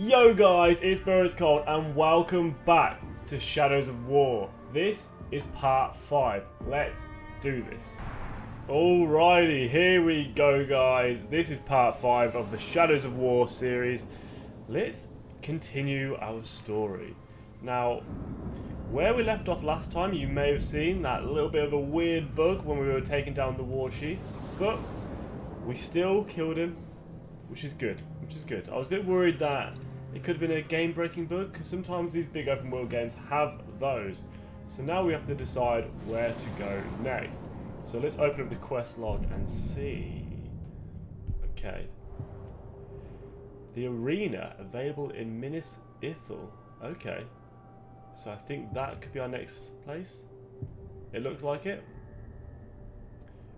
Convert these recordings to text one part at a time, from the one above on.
Yo guys, it's BurrItsCold and welcome back to Shadows of War. This is part 5. Let's do this. Alrighty, here we go guys. This is part 5 of the Shadows of War series. Let's continue our story. Now, where we left off last time, you may have seen that little bit of a weird bug when we were taking down the war chief, but we still killed him, which is good, which is good. I was a bit worried that it could have been a game-breaking bug, because sometimes these big open world games have those. So now we have to decide where to go next. So let's open up the quest log and see. Okay. The arena available in Minas Ithil. Okay. So I think that could be our next place. It looks like it.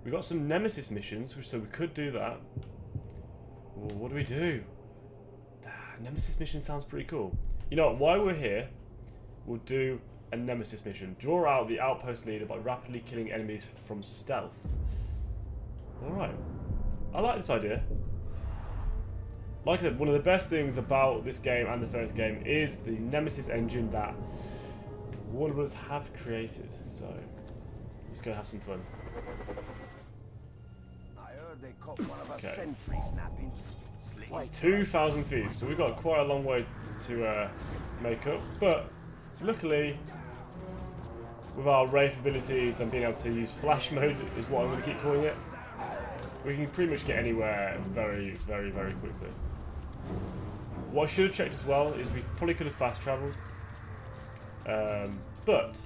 We got some Nemesis missions, which so we could do that. Well, what do we do? Nemesis mission sounds pretty cool. You know what? While we're here, we'll do a Nemesis mission. Draw out the outpost leader by rapidly killing enemies from stealth. Alright. I like this idea. Like I said, one of the best things about this game and the first game is the Nemesis engine that Warner Bros. have created. So, let's go have some fun. I heard they caught one of our Okay. sentries snapping. Slick. 2,000 feet, so we've got quite a long way to uh, make up. But, luckily, with our Wraith abilities and being able to use flash mode, is what I'm going to keep calling it, we can pretty much get anywhere very, very, very quickly. What I should have checked as well is we probably could have fast travelled. Um, but,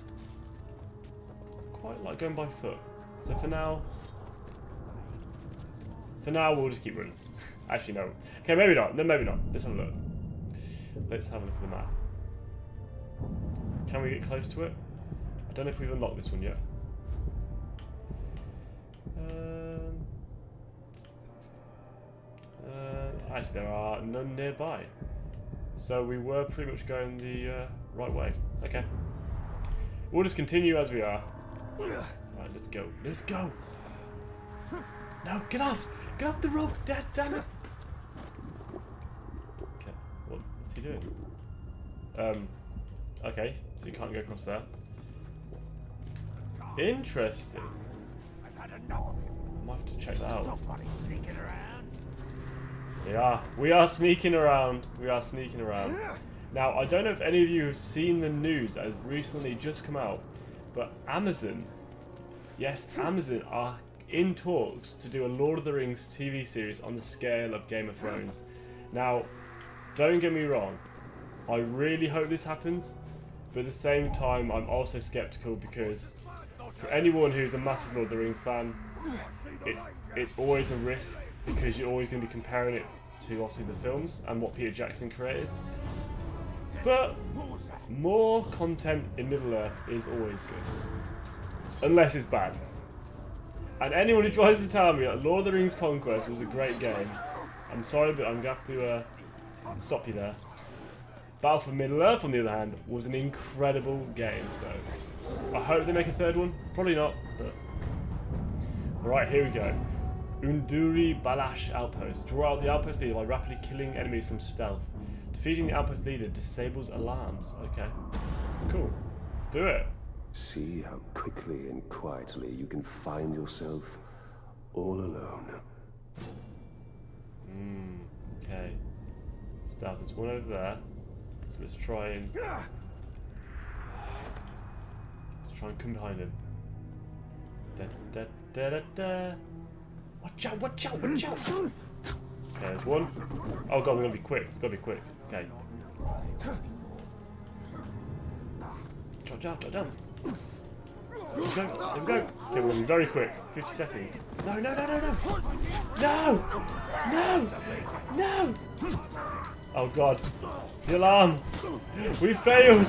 I quite like going by foot. So for now, for now we'll just keep running. Actually, no. Okay, maybe not. No, maybe not. Let's have a look. Let's have a look at the map. Can we get close to it? I don't know if we've unlocked this one yet. Um, uh, actually, there are none nearby. So we were pretty much going the uh, right way. Okay. We'll just continue as we are. Right, let's go. Let's go. No, get off! Get off the rope! Dad, damn it! Okay, what, what's he doing? Um, okay, so you can't go across there. Interesting. I've had enough. I might have to check that out. Somebody sneaking around. We are. We are sneaking around. We are sneaking around. Now, I don't know if any of you have seen the news that has recently just come out, but Amazon, yes, Amazon are in talks to do a Lord of the Rings TV series on the scale of Game of Thrones. Now, don't get me wrong, I really hope this happens, but at the same time, I'm also skeptical because for anyone who's a massive Lord of the Rings fan, it's it's always a risk because you're always going to be comparing it to obviously the films and what Peter Jackson created. But more content in Middle Earth is always good, unless it's bad. And anyone who tries to tell me that Lord of the Rings Conquest was a great game, I'm sorry, but I'm going to have to uh, stop you there. Battle for Middle Earth, on the other hand, was an incredible game. So I hope they make a third one. Probably not, but Right, here we go. Unduri Balash Outpost. Draw out the outpost leader by rapidly killing enemies from stealth. Defeating the outpost leader disables alarms. Okay. Cool. Let's do it. See how quickly and quietly you can find yourself all alone. Hmm. Okay. Stealth. There's one over there. So let's try and let's try and come behind him. Da, da, da, da, da. Watch out! Watch out! Watch out! Okay, there's one. Oh god, we're gonna be quick. It's gotta be quick. Okay. Drop down, drop down. There we go, there we go. Okay, gonna be very quick. 50 seconds. No, no, no, no, no! No! No! No! Oh god. The alarm! We failed!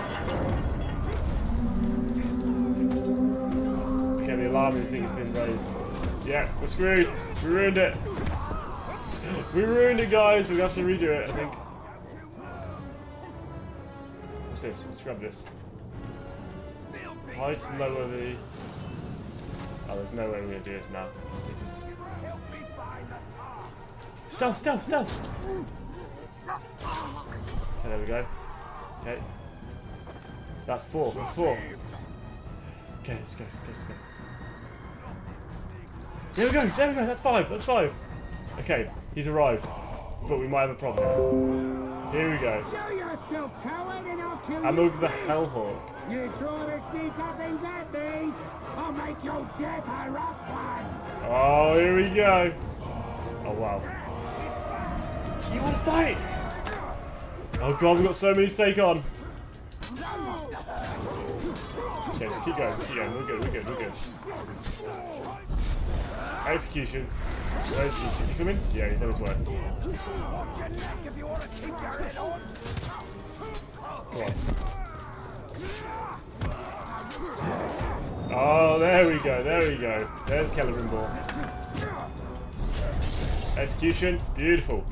Okay, the alarming thing has been raised. Yeah, we're screwed. We ruined it. We ruined it, guys. We have to redo it, I think. What's this? Let's grab this. Hide to lower the... Oh, there's no way we're going to do this now. Stealth, stealth, stealth! Okay, there we go. Okay. That's four. That's four. Okay, let's go, let's go, let's go. There we go, there we go, that's five, that's five. Okay, he's arrived. But we might have a problem. Here we go. Show yourself, and I'll kill look at the Hellhawk. You try to sneak up and get me, I'll make your death a rough one. Oh, here we go. Oh, wow. You want to fight? Oh, God, we've got so many to take on. Okay, just keep going, keep going. We're good, we're good, we're good. Execution. Where is he? Is he coming? Yeah, he's on his way. Oh, there we go, there we go. There's Celebrimbor. Execution, beautiful.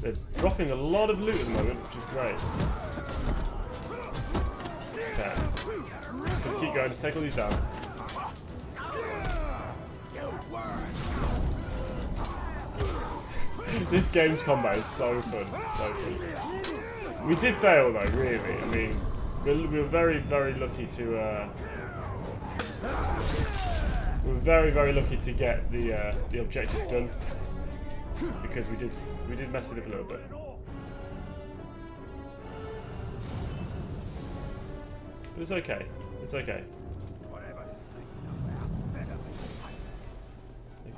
They're dropping a lot of loot at the moment, which is great. Okay. Keep going, just take all these down. this game's combat is so fun, so fun. We did fail though, really. I mean, we're, we were very, very lucky to. Uh, we were very, very lucky to get the uh, the objective done because we did we did mess it up a little bit. But it's okay. It's okay.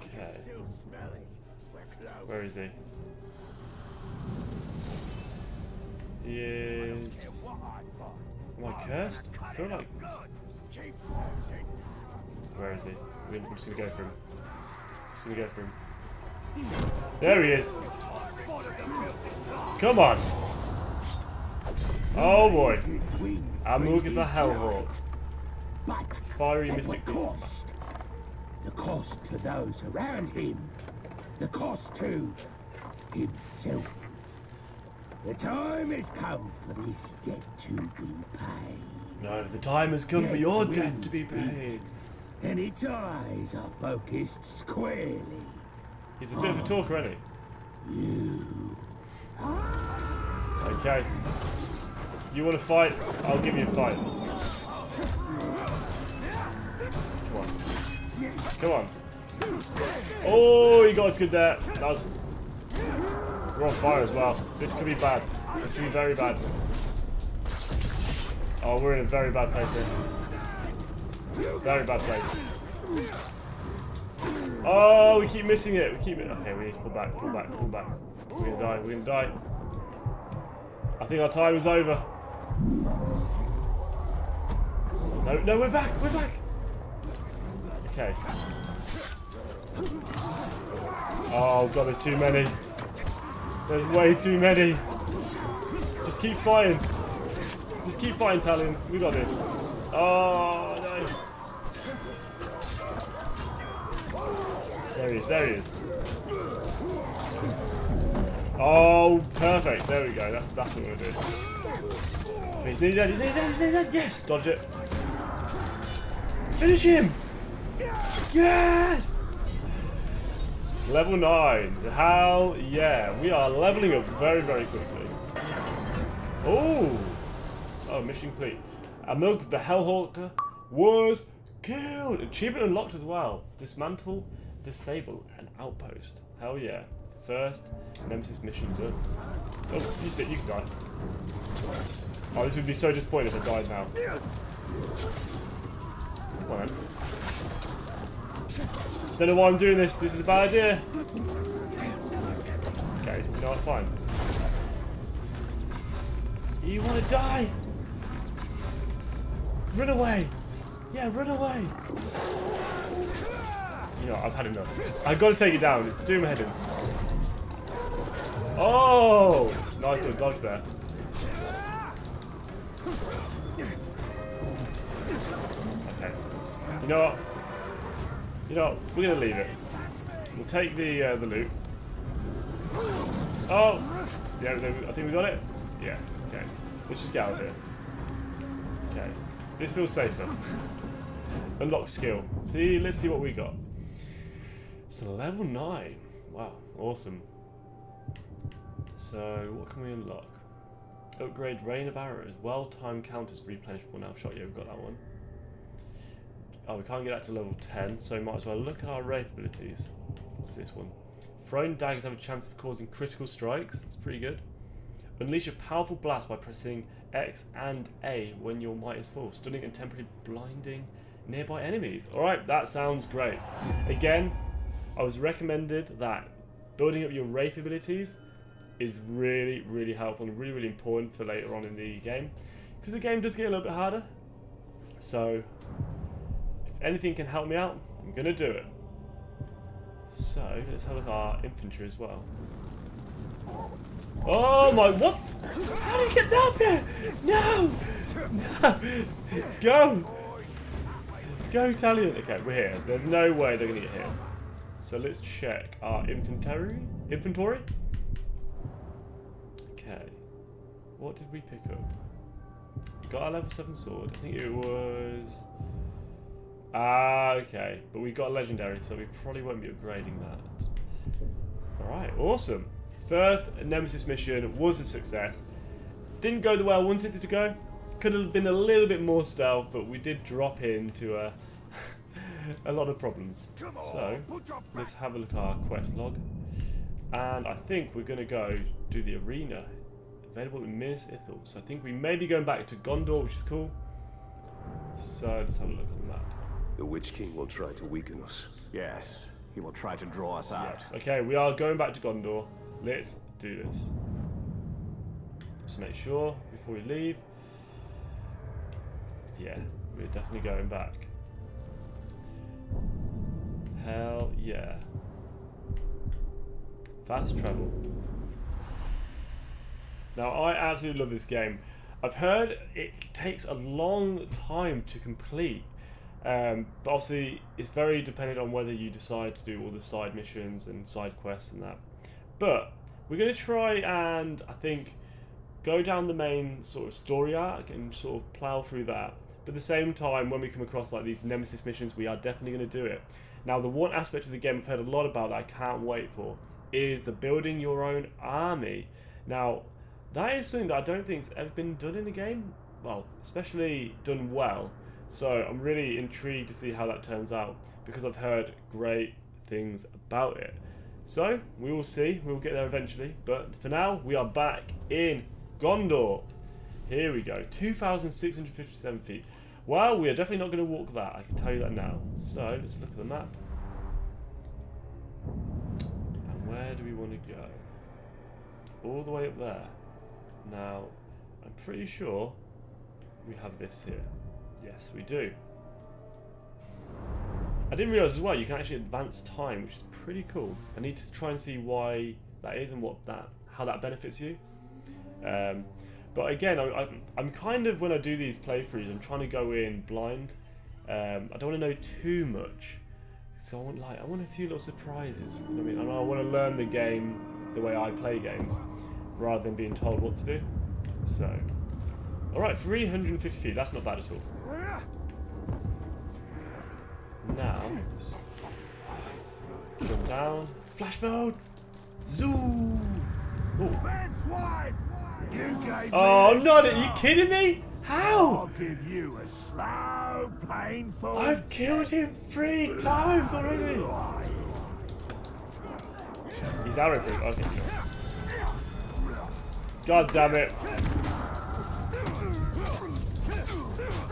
Okay. Where is he? Is. Am I cursed? I feel like. Where is he? We're just gonna go for him. Just gonna go for him. There he is. Come on. Oh boy. I'm looking you Hellhawk. But Fiery Mystic Beast. cost? The cost to those around him. The cost to himself. The time has come for this debt to be paid. No, the time has come for your debt to be paid. And its eyes are focused squarely. He's a bit of a talker, isn't he? You. Okay. You want to fight? I'll give you a fight. Come on. Come on. Oh, you guys good there. That was. We're on fire as well. This could be bad. This could be very bad. Oh, we're in a very bad place here. Very bad place. Oh, we keep missing it. We keep it. Okay, we need to pull back, pull back, pull back. We're gonna die. We're gonna die. I think our time is over. No, no, we're back. We're back. Okay. Oh god, there's too many. There's way too many. Just keep fighting. Just keep fighting, Talion. We got this. Oh no. There he is. There he is. Oh, perfect. There we go. That's that's what we're gonna do. He's nearly dead. He's nearly dead. He's nearly dead. Yes. Dodge it. Finish him. Yes. Level 9. Hell yeah. We are leveling up very, very quickly. Oh. Oh, mission complete. Amilk the Hellhawker was killed. Achievement unlocked as well. Dismantle, disable an outpost. Hell yeah. First Nemesis mission done. Oh, you sit, you can die. Oh, this would be so disappointing if I died now. Come on then. Don't know why I'm doing this. This is a bad idea. Okay, you know what? Fine. You want to die? Run away! Yeah, run away! You know, I've had enough. I've got to take it down. It's doom my head in. Oh! Nice little dodge there. Okay. You know what? You know? We're gonna leave it. We'll take the uh, the loot. Oh! Yeah, I think we got it? Yeah, okay. Let's just get out of here. Okay. This feels safer. Unlock skill. See, let's see what we got. So level 9. Wow, awesome. So what can we unlock? Upgrade Rain of Arrows. Well-timed counters replenishable now. Shot, yeah, we've got that one. Oh, we can't get that to level 10, so we might as well look at our Wraith abilities. What's this one? Thrown daggers have a chance of causing critical strikes. That's pretty good. Unleash a powerful blast by pressing X and A when your might is full, stunning and temporarily blinding nearby enemies. Alright, that sounds great. Again, I was recommended that building up your Wraith abilities is really, really helpful and really, really important for later on in the game. Because the game does get a little bit harder. So, anything can help me out, I'm going to do it. So, let's have a look at our infantry as well. Oh my, what? How did he get down there? No! No! Go! Go, Talion! Okay, we're here. There's no way they're going to get here. So let's check our inventory. Inventory? Okay. What did we pick up? Got our level 7 sword. I think it was... Ah, okay. But we got a legendary, so we probably won't be upgrading that. Alright, awesome. First Nemesis mission was a success. Didn't go the way I wanted it to go. Could have been a little bit more stealth, but we did drop into a, a lot of problems. So, let's have a look at our quest log. And I think we're going to go do the arena. Available in Minas Ithil. So I think we may be going back to Gondor, which is cool. So let's have a look at the map. The Witch King will try to weaken us. Yes, he will try to draw us out. Okay, we are going back to Gondor. Let's do this. Just make sure before we leave. Yeah, we're definitely going back. Hell yeah. Fast travel. Now, I absolutely love this game. I've heard it takes a long time to complete. Um, but obviously, it's very dependent on whether you decide to do all the side missions and side quests and that. But we're going to try and, I think, go down the main sort of story arc and sort of plow through that. But at the same time, when we come across like these Nemesis missions, we are definitely going to do it. Now, the one aspect of the game I've heard a lot about that I can't wait for is the building your own army. Now, that is something that I don't think has ever been done in a game. Well, especially done well. So I'm really intrigued to see how that turns out because I've heard great things about it. So we will see. We will get there eventually. But for now, we are back in Gondor. Here we go. 2,657 feet. Well, we are definitely not going to walk that. I can tell you that now. So let's look at the map. And where do we want to go? All the way up there. Now, I'm pretty sure we have this here. Yes, we do. I didn't realise as well you can actually advance time, which is pretty cool. I need to try and see why that is and what that how that benefits you. Um, but again, I, I'm, I'm kind of when I do these playthroughs, I'm trying to go in blind. Um, I don't want to know too much, so I want like I want a few little surprises. I mean, and I want to learn the game the way I play games, rather than being told what to do. So, all right, 350 feet. That's not bad at all. Now, jump down. Flash mode. Zoom. Ooh. Man's wife! You gave Oh, me a not it! You kidding me? How? I'll give you a slow, painful. I've killed him three times already. He's proof. Okay. God damn it.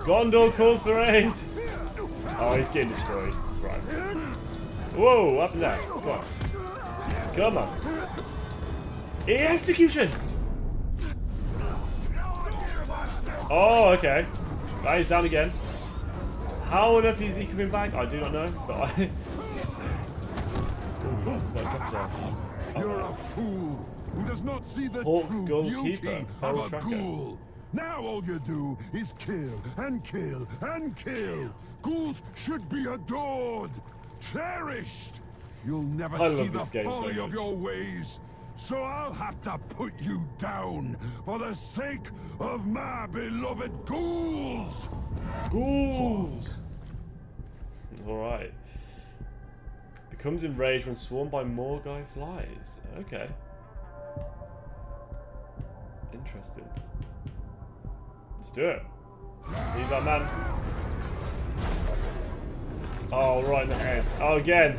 Gondor calls for aid. Oh, he's getting destroyed. That's right. Whoa, up and down. Come on. Come on. Execution! Oh, okay. Right, he's down again. How on earth is he coming back? I do not know, but I... Ooh, what drops off. You're a fool who does not see the Hawk true beauty of a ghoul. Now all you do is kill and kill and kill. Ghouls should be adored, cherished. You'll never I see the game so folly of your ways. So I'll have to put you down for the sake of my beloved ghouls. Ghouls! Alright. Becomes enraged when swarmed by more guy flies. Okay. Interesting. Let's do it. He's our man. Oh, right in the head. Oh, again.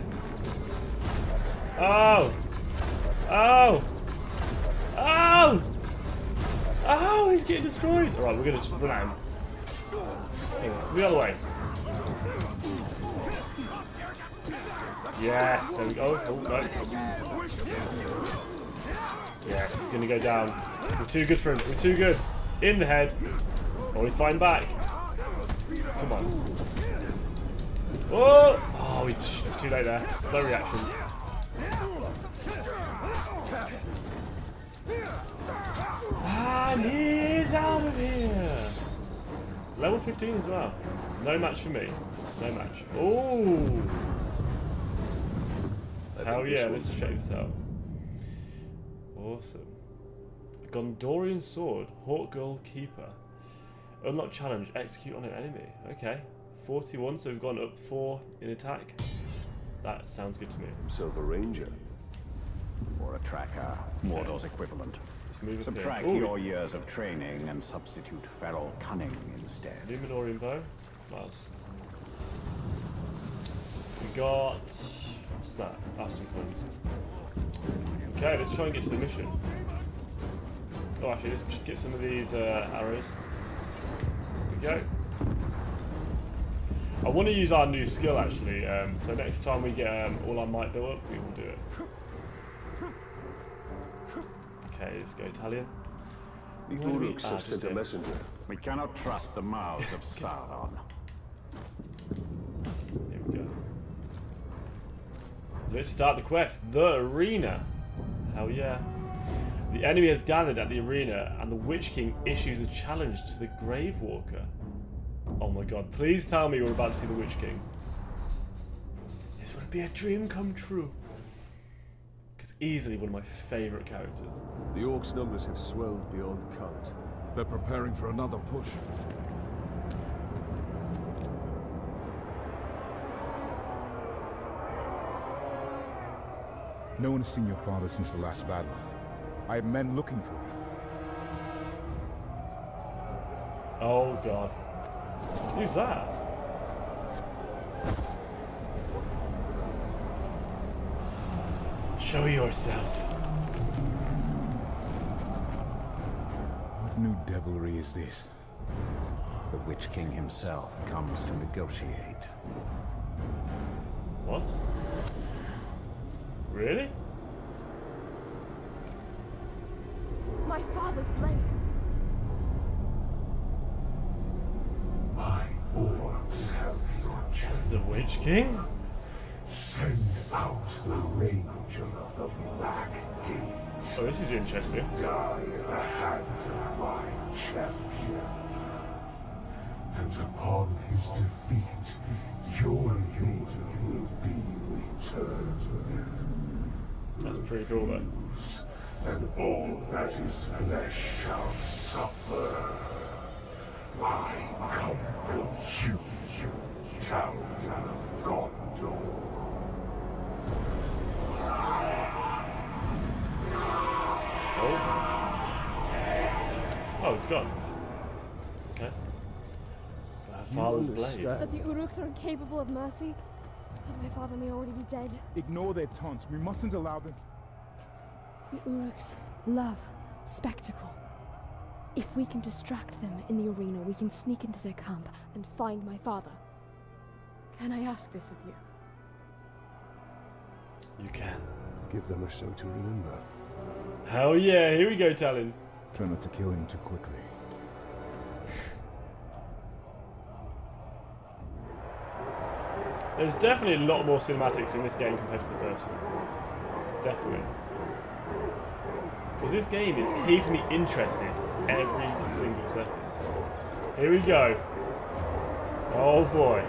Oh. Oh. Oh. Oh, he's getting destroyed. All right, we're going to run at him. The other way. Yes, there we go. Oh, no. Yes, he's going to go down. We're too good for him. We're too good. In the head. He's fighting back. Come on. Oh! Oh, we too late there. Slow reactions. And he's out of here. Level 15 as well. No match for me. No match. Oh! Hell yeah, let's check this out. Awesome. Gondorian sword, Hawk Girl Keeper. Unlock challenge, execute on an enemy. Okay. 41, so we've gone up 4 in attack. That sounds good to me. Himself a ranger. Or a tracker. Mordor's equivalent. Move Subtract. Ooh, your years of training and substitute feral cunning instead. Numenorean bow. Nice. We got... What's that? Awesome some coins. Okay, let's try and get to the mission. Oh, actually, let's just get some of these uh, arrows. Want to use our new skill, actually. Um, so next time we get um, all our might built up, we will do it. Okay, let's go Talion. The we- Uruks have sent a messenger. We cannot trust the mouths of Sauron. Here we go. Let's start the quest. The arena. Hell yeah. The enemy has gathered at the arena, and the Witch King issues a challenge to the Grave Walker. Oh my god, please tell me we're about to see the Witch King. This would be a dream come true. Because easily one of my favourite characters. The orcs' numbers have swelled beyond count. They're preparing for another push. No one has seen your father since the last battle. I have men looking for him. Oh god. Who's that? Show yourself. What new devilry is this? The Witch King himself comes to negotiate. King? Send out the ranger of the Black Gate. Oh, this is interesting. Die at the hands of my champion. And upon his defeat, your leader will be returned. That's pretty cool, though. And all that is flesh shall suffer. I come for you, town of Gondor. Oh. Oh, it's gone. Okay. Her father's blade. That the Uruks are incapable of mercy. That my father may already be dead. Ignore their taunts. We mustn't allow them. The Uruks love spectacle. If we can distract them in the arena, we can sneak into their camp and find my father. Can I ask this of you? You can. Give them a show to remember. Hell yeah, here we go, Talion. Try not to kill him too quickly. There's definitely a lot more cinematics in this game compared to the first one. Definitely. Because this game is keeping me interested every single second. Here we go. Oh boy.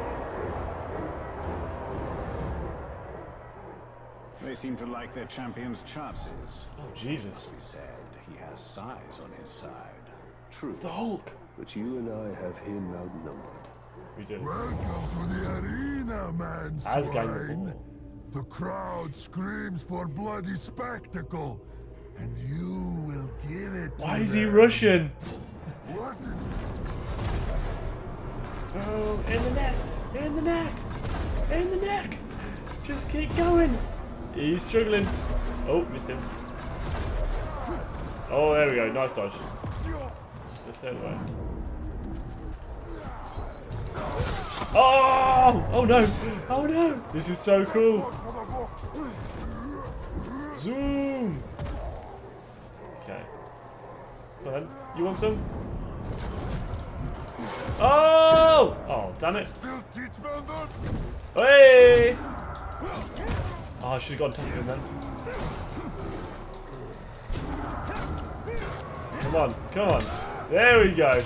Seem to like their champion's chances. Oh Jesus. We said he has size on his side. True. It's the Hulk. But you and I have him outnumbered. We do. Welcome to the arena, man As gang swine. The crowd screams for bloody spectacle, and you will give it to Why is he them. Russian? What did Oh, in the neck! In the neck! In the neck! Just keep going! He's struggling. Oh, missed him. Oh, there we go. Nice dodge. Just stay away. Oh! Oh no! Oh no! This is so cool! Zoom! Okay. Come on. You want some? Oh! Oh, damn it. Still teach men that? Hey! Oh, I should have gone top of him then. Come on, come on. There we go.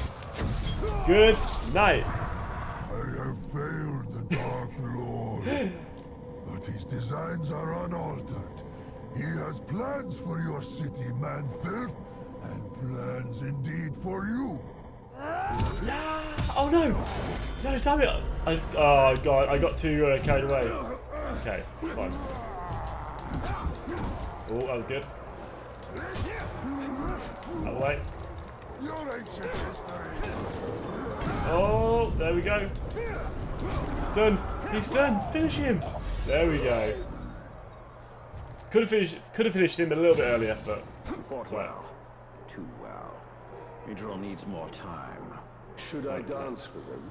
Good night. I have failed the Dark Lord. but his designs are unaltered. He has plans for your city, Manfilth, and plans indeed for you. Oh no! No, damn it! I, oh god, I got too uh, carried away. Okay, fine. Oh, that was good. Out of the way. Your ancient history. Oh, there we go. He's stunned. He's stunned. Finish him. There we go. Could have finished. Could have finished him a little bit earlier, but Fought well. Too well. Idril needs more time. Should I dance them?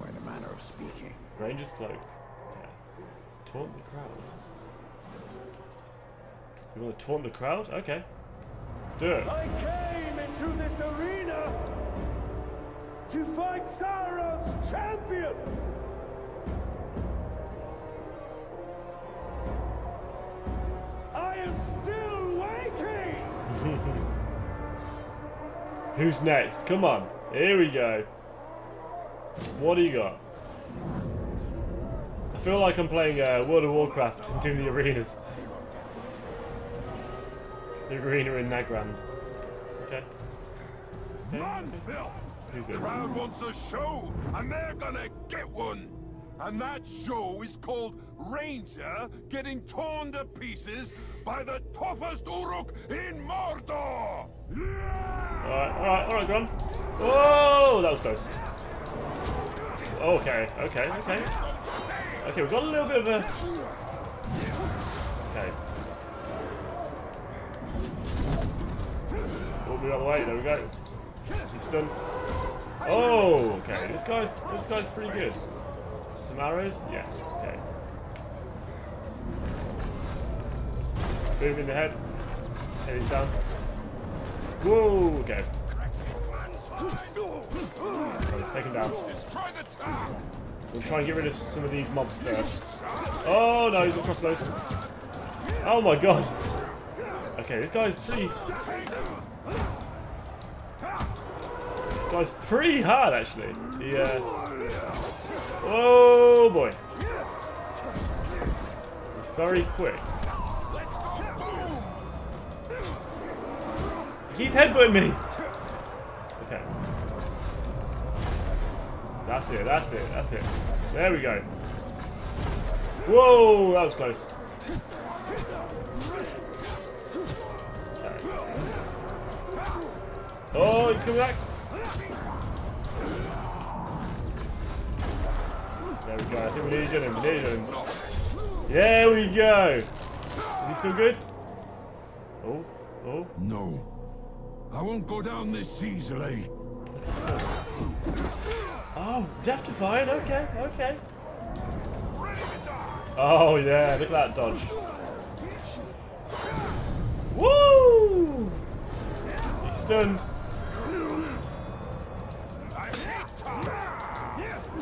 Or in a manner of speaking. Ranger's cloak. Okay. Taunt the crowd. You want to taunt the crowd? Okay. Let's do it. I came into this arena to fight Sauron's champion. I am still waiting. Who's next? Come on. Here we go. What do you got? I feel like I'm playing uh, World of Warcraft and doing the arenas. The arena in Nagrand. Okay. okay. Who's this? Crowd wants a show, and they're gonna get one. And that show is called Ranger Getting Torn to Pieces by the toughest Uruk in Mordor! Alright, alright, alright, go. Whoa, that was close. Okay, okay, okay. Okay, we've got a little bit of a... Okay. Oh, move out of the way, there we go. He's stunned. Oh! oh, okay, this guy's, this guy's pretty good. Some arrows? Yes, okay. Boom in the head. Head is down. Whoa, okay. Oh, Let's take him down. Destroy the town! We'll try and get rid of some of these mobs first. Oh no, he's got crossbows. Oh my god. Okay, this guy's pretty. This guy's pretty hard actually. He, uh... Oh boy. He's very quick. He's headbutting me. Okay. That's it, that's it, that's it. There we go. Whoa, that was close. Oh, he's coming back. There we go. I think we need to get him. We need to get him. There we go. Is he still good? Oh, oh. No. I won't go down this easily. Oh, death defying. Okay, okay. Oh yeah, look at that dodge. Woo! He's stunned.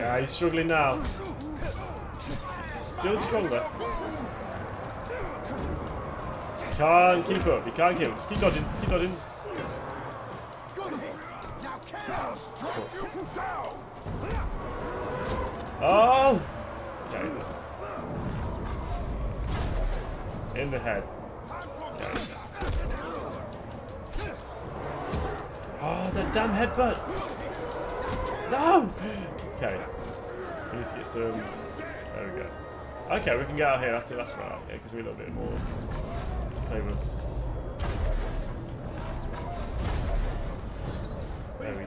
Yeah, he's struggling now. Still stronger. Can't keep up. He can't keep up. Just keep dodging. Just keep dodging. Oh! Okay. In the head. Okay. Oh, that damn headbutt! No! Okay. We need to get some. There we go. Okay, we can get out here. That's it. That's right. Yeah, gives me a little bit more. There we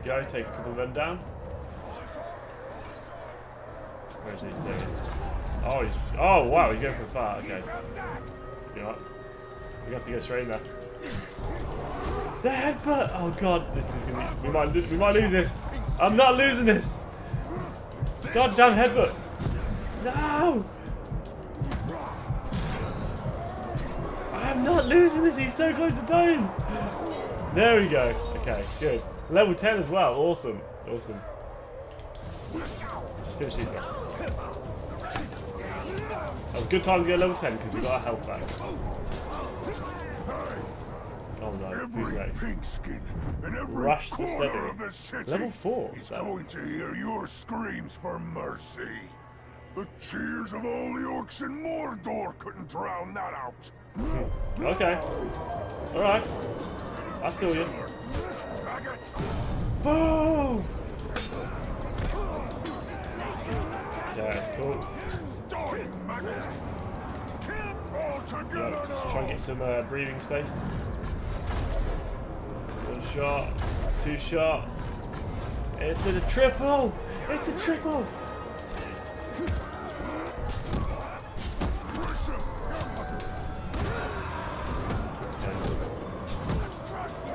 go. Take a couple of them down. Where is he? There he is. Oh, he's. Oh, wow, he's going for far. Okay. You know what? We have to go straight in there. The headbutt! Oh god, this is gonna be. We might, we might lose this. I'm not losing this. God damn headbutt! No! I'm not losing this. He's so close to dying. There we go. Okay, good. Level 10 as well. Awesome. Awesome. Just finish these off. That was a good time to get level 10 because we got our health back. Oh no, Every next? pigskin in every Rush the corner of the city Level 4. is going to hear your screams for mercy. The cheers of all the orcs in Mordor couldn't drown that out. Okay. Alright. I feel you. Boom! Yeah, it's cool. Dying maggots! Kill Yeah, just try and get some uh, breathing space. Shot, two shot. It's a triple! It's a triple!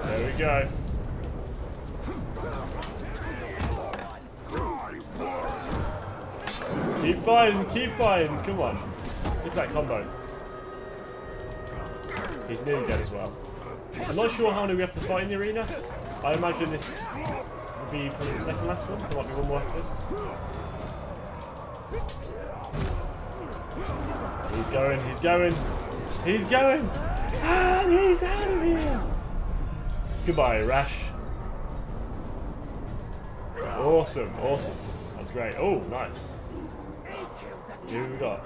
There we go. Keep fighting, keep fighting, come on. Get that combo. He's nearly dead as well. I'm not sure how many we have to fight in the arena. I imagine this will be probably the second last one. There might be one more after this. He's going, he's going, he's going! And he's out of here! Goodbye, Rash. Awesome, awesome. That's great. Oh, nice. Here we got?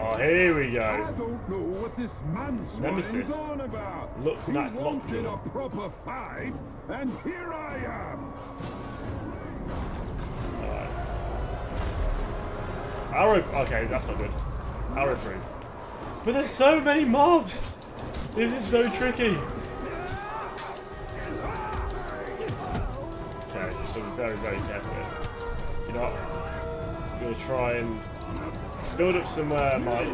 Oh, here we go. I don't know what this man's Nemesis. on about. Look, he Knack wanted Lockjaw. a proper fight, and here I am. Arrow. Okay, that's not good. Arrow proof. But there's so many mobs. This is so tricky. Okay, gotta be very, very careful. You know what? I'm gonna try and build up some uh, might.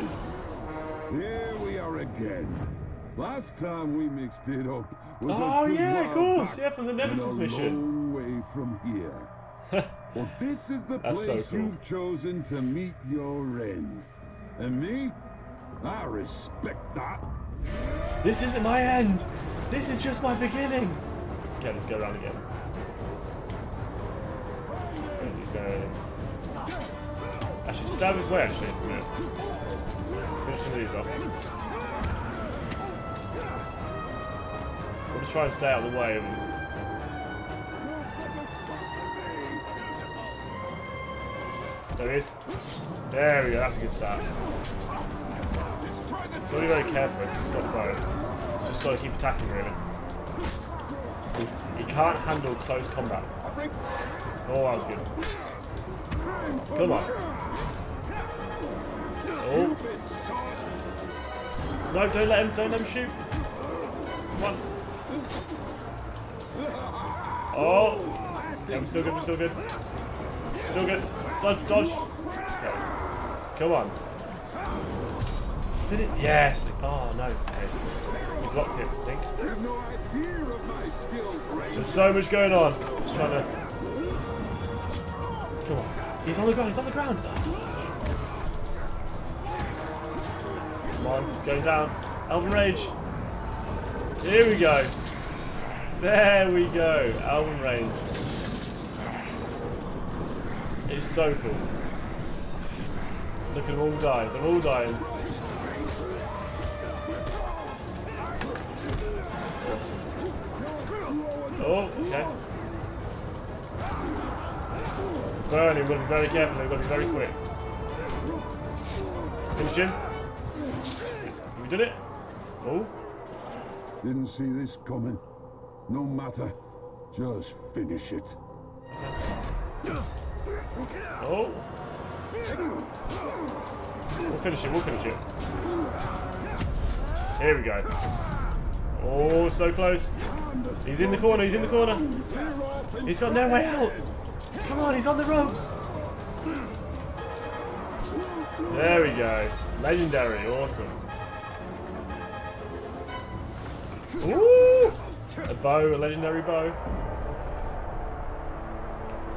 Here we are again. Last time we mixed it up was Oh, a good yeah, of course. Yeah, from the Nemesis mission. long way from here. but this is the That's so place cool. you've chosen to meet your end. And me? I respect that. This isn't my end. This is just my beginning. Okay, let's go around again. He's going. Actually, stab his way. Actually. Finish some of these off. We'll just try and stay out of the way of him. There he is. There we go. That's a good start. To be very careful because he's got. Just got to keep attacking really. He can't handle close combat. Oh, that was good. Come on. Oh. No, don't let him, don't let him shoot. Come on. Oh. Yeah, we're still good, we're still good. Still good. Dodge, dodge. Okay. Come on. Did it? Yes. Oh no. Okay. We blocked it, I think. You have no idea of my skills, Ray. There's so much going on. Just trying to. He's on the ground. He's on the ground. Come on. It's going down. Elven Rage. Here we go. There we go. Elven Rage. It's so cool. Look at them all die. They're all dying. We've got to be very careful, we've got to be very quick. Finish him. We did it. Oh, Didn't see this coming. No matter. Just finish it. oh. We'll finish it, we'll finish it. Here we go. Oh, so close. He's in the corner, he's in the corner. He's got no way out. Come on, he's on the ropes. There we go. Legendary, awesome. Ooh! A bow, a legendary bow.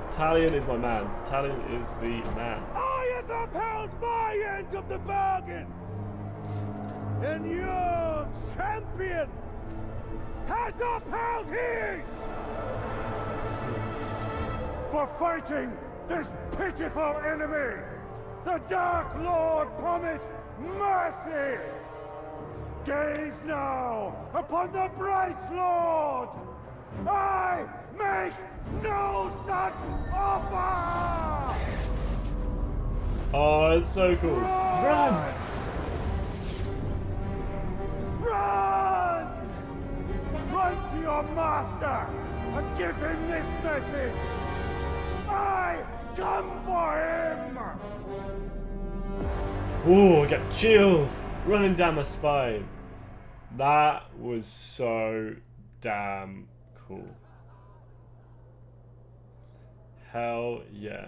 Talion is my man. Talion is the man. I have upheld my end of the bargain! And your champion has upheld his! For fighting this pitiful enemy, the Dark Lord promised mercy! Gaze now upon the Bright Lord! I make no such offer! Oh, it's so cool. Run! Run! Run to your master and give him this message! I come for him! Ooh, I got chills running down my spine. That was so damn cool. Hell yeah.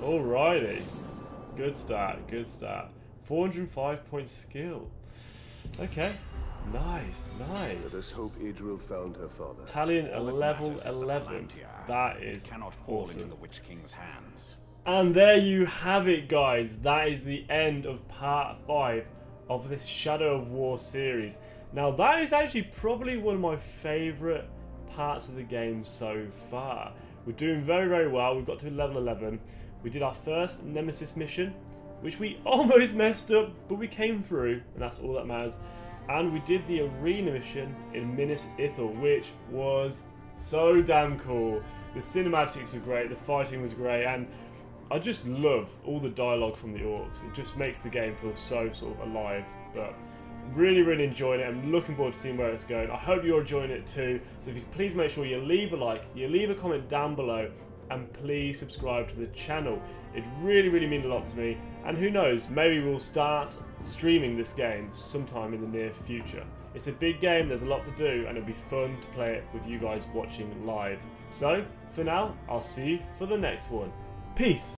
Alrighty. Good start, good start. 405 point skill. Okay. Nice, nice. Let us hope Idril found her father. Talion a All that level matters is 11. Palantir. That is It cannot fall awesome. into the Witch King's hands. And there you have it, guys. That is the end of part 5 of this Shadow of War series. Now, that is actually probably one of my favourite parts of the game so far. We're doing very, very well. We've got to level 11. We did our first Nemesis mission, which we almost messed up, but we came through, and that's all that matters. And we did the arena mission in Minas Ithil, which was so damn cool. The cinematics were great, the fighting was great, and I just love all the dialogue from the orcs. It just makes the game feel so sort of alive. But really, really enjoying it. I'm looking forward to seeing where it's going. I hope you're enjoying it too. So if you please make sure you leave a like, you leave a comment down below, and please subscribe to the channel. It really, really means a lot to me. And who knows, maybe we'll start streaming this game sometime in the near future. It's a big game, there's a lot to do, and it'll be fun to play it with you guys watching live. So, for now, I'll see you for the next one. Peace!